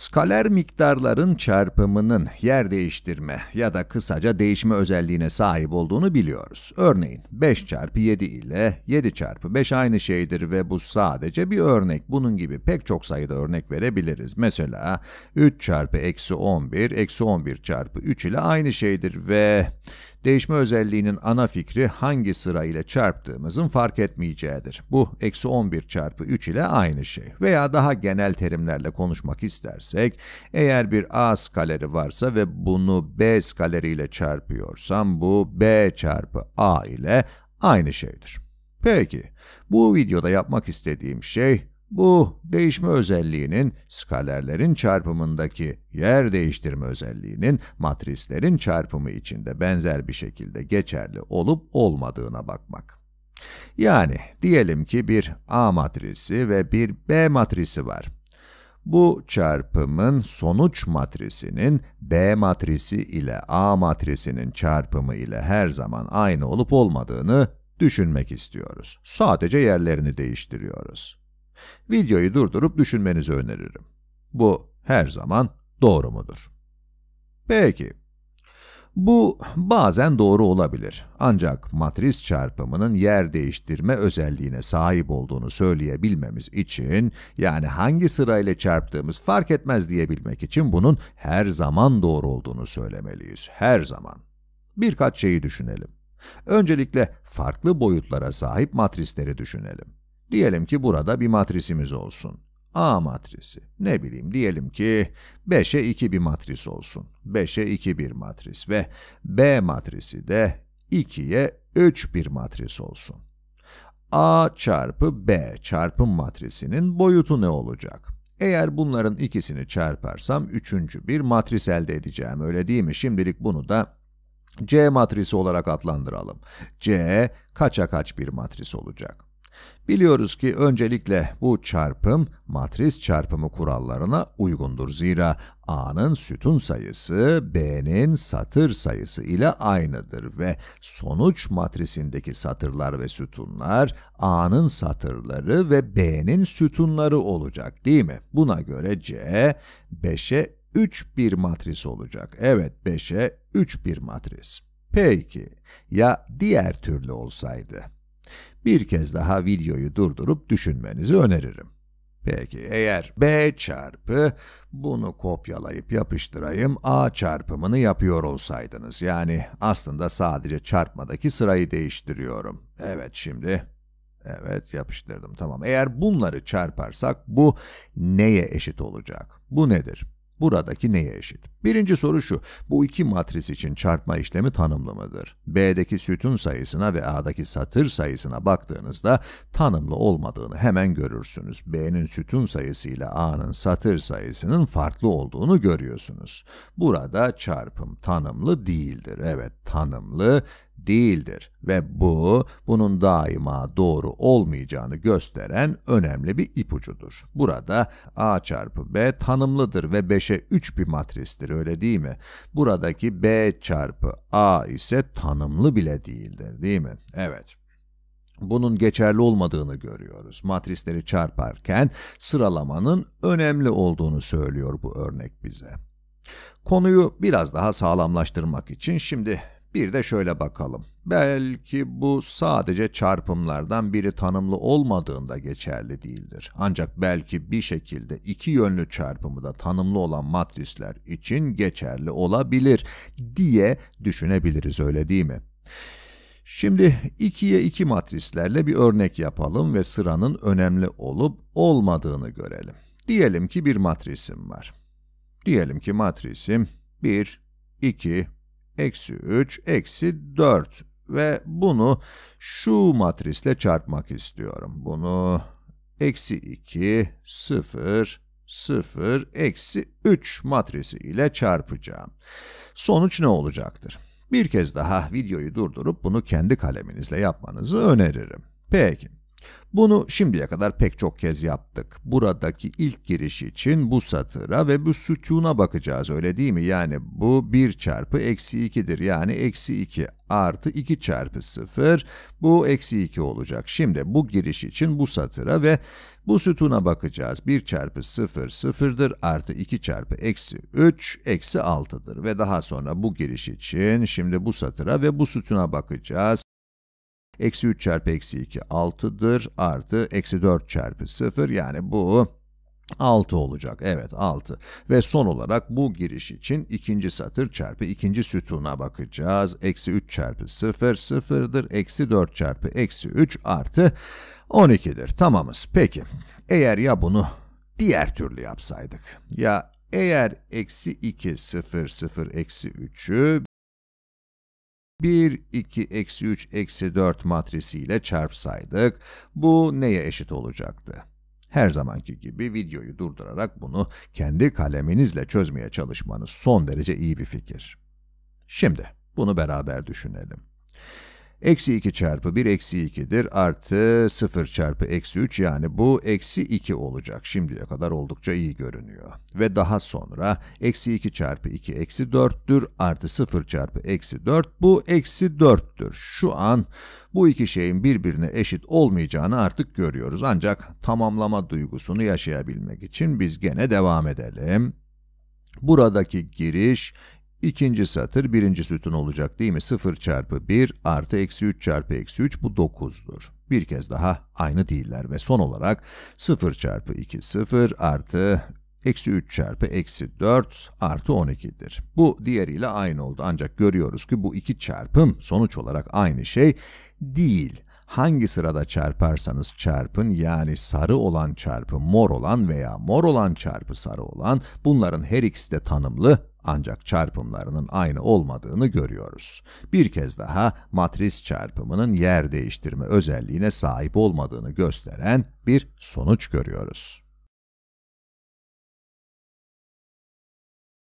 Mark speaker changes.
Speaker 1: Skaler miktarların çarpımının yer değiştirme ya da kısaca değişme özelliğine sahip olduğunu biliyoruz. Örneğin 5 çarpı 7 ile 7 çarpı 5 aynı şeydir ve bu sadece bir örnek. Bunun gibi pek çok sayıda örnek verebiliriz. Mesela 3 çarpı eksi 11, eksi 11 çarpı 3 ile aynı şeydir ve Değişme özelliğinin ana fikri hangi sıra ile çarptığımızın fark etmeyeceğidir. Bu eksi 11 çarpı 3 ile aynı şey. Veya daha genel terimlerle konuşmak istersek, eğer bir A skaleri varsa ve bunu B skaleri ile çarpıyorsam bu B çarpı A ile aynı şeydir. Peki, bu videoda yapmak istediğim şey bu değişme özelliğinin skalerlerin çarpımındaki yer değiştirme özelliğinin matrislerin çarpımı içinde benzer bir şekilde geçerli olup olmadığına bakmak. Yani diyelim ki bir A matrisi ve bir B matrisi var. Bu çarpımın sonuç matrisinin B matrisi ile A matrisinin çarpımı ile her zaman aynı olup olmadığını düşünmek istiyoruz. Sadece yerlerini değiştiriyoruz. Videoyu durdurup düşünmenizi öneririm. Bu her zaman doğru mudur? Peki. Bu bazen doğru olabilir. Ancak matris çarpımının yer değiştirme özelliğine sahip olduğunu söyleyebilmemiz için, yani hangi sırayla çarptığımız fark etmez diyebilmek için bunun her zaman doğru olduğunu söylemeliyiz. Her zaman. Birkaç şeyi düşünelim. Öncelikle farklı boyutlara sahip matrisleri düşünelim. Diyelim ki burada bir matrisimiz olsun. A matrisi. Ne bileyim diyelim ki 5'e 2 bir matris olsun. 5'e 2 bir matris ve B matrisi de 2'ye 3 bir matris olsun. A çarpı B çarpım matrisinin boyutu ne olacak? Eğer bunların ikisini çarparsam üçüncü bir matris elde edeceğim öyle değil mi? Şimdilik bunu da C matrisi olarak adlandıralım. C kaça kaç bir matris olacak? Biliyoruz ki öncelikle bu çarpım matris çarpımı kurallarına uygundur. Zira A'nın sütun sayısı B'nin satır sayısı ile aynıdır ve sonuç matrisindeki satırlar ve sütunlar A'nın satırları ve B'nin sütunları olacak değil mi? Buna göre C 5'e 3 bir matris olacak. Evet 5'e 3 bir matris. Peki ya diğer türlü olsaydı? Bir kez daha videoyu durdurup düşünmenizi öneririm. Peki eğer b çarpı bunu kopyalayıp yapıştırayım a çarpımını yapıyor olsaydınız yani aslında sadece çarpmadaki sırayı değiştiriyorum. Evet şimdi evet yapıştırdım tamam. Eğer bunları çarparsak bu neye eşit olacak? Bu nedir? Buradaki neye eşit? Birinci soru şu, bu iki matris için çarpma işlemi tanımlı mıdır? B'deki sütun sayısına ve A'daki satır sayısına baktığınızda tanımlı olmadığını hemen görürsünüz. B'nin sütun sayısı ile A'nın satır sayısının farklı olduğunu görüyorsunuz. Burada çarpım tanımlı değildir. Evet, tanımlı değildir ve bu, bunun daima doğru olmayacağını gösteren önemli bir ipucudur. Burada a çarpı b tanımlıdır ve 5'e 3 bir matristir öyle değil mi? Buradaki b çarpı a ise tanımlı bile değildir değil mi? Evet. Bunun geçerli olmadığını görüyoruz. Matrisleri çarparken sıralamanın önemli olduğunu söylüyor bu örnek bize. Konuyu biraz daha sağlamlaştırmak için şimdi bir de şöyle bakalım. Belki bu sadece çarpımlardan biri tanımlı olmadığında geçerli değildir. Ancak belki bir şekilde iki yönlü çarpımı da tanımlı olan matrisler için geçerli olabilir diye düşünebiliriz öyle değil mi? Şimdi 2'ye 2 matrislerle bir örnek yapalım ve sıranın önemli olup olmadığını görelim. Diyelim ki bir matrisim var. Diyelim ki matrisim 1, 2, eksi 3, eksi 4 ve bunu şu matrisle çarpmak istiyorum. Bunu eksi 2, 0, 0, eksi 3 matrisi ile çarpacağım. Sonuç ne olacaktır? Bir kez daha videoyu durdurup bunu kendi kaleminizle yapmanızı öneririm. Peki. Bunu şimdiye kadar pek çok kez yaptık. Buradaki ilk giriş için bu satıra ve bu sütuna bakacağız öyle değil mi? Yani bu 1 çarpı eksi 2'dir. Yani eksi 2 artı 2 çarpı 0 bu eksi 2 olacak. Şimdi bu giriş için bu satıra ve bu sütuna bakacağız. 1 çarpı 0 sıfırdır artı 2 çarpı eksi 3 eksi 6'dır. Ve daha sonra bu giriş için şimdi bu satıra ve bu sütuna bakacağız. Eksi 3 çarpı eksi 2 6'dır artı eksi 4 çarpı 0 yani bu 6 olacak. Evet 6. Ve son olarak bu giriş için ikinci satır çarpı ikinci sütuna bakacağız. Eksi 3 çarpı 0 sıfırdır. Eksi 4 çarpı eksi 3 artı 12'dir. Tamamız. Peki. Eğer ya bunu diğer türlü yapsaydık. Ya eğer eksi 2 0 0 eksi 3'ü 1, 2, eksi 3, eksi 4 matrisiyle çarpsaydık, bu neye eşit olacaktı? Her zamanki gibi videoyu durdurarak bunu kendi kaleminizle çözmeye çalışmanız son derece iyi bir fikir. Şimdi bunu beraber düşünelim. Eksi 2 çarpı 1 eksi 2'dir artı 0 çarpı eksi 3 yani bu eksi 2 olacak. Şimdiye kadar oldukça iyi görünüyor. Ve daha sonra eksi 2 çarpı 2 eksi 4'tür artı 0 çarpı eksi 4 bu eksi 4'tür. Şu an bu iki şeyin birbirine eşit olmayacağını artık görüyoruz. Ancak tamamlama duygusunu yaşayabilmek için biz gene devam edelim. Buradaki giriş İkinci satır birinci sütun olacak değil mi? 0 çarpı 1 artı eksi 3 çarpı eksi 3 bu 9'dur. Bir kez daha aynı değiller ve son olarak 0 çarpı 2 0 artı eksi 3 çarpı eksi 4 artı 12'dir. Bu diğeriyle aynı oldu ancak görüyoruz ki bu iki çarpım sonuç olarak aynı şey değil. Hangi sırada çarparsanız çarpın yani sarı olan çarpı mor olan veya mor olan çarpı sarı olan bunların her ikisi de tanımlı ancak çarpımlarının aynı olmadığını görüyoruz. Bir kez daha matris çarpımının yer değiştirme özelliğine sahip olmadığını gösteren bir sonuç görüyoruz.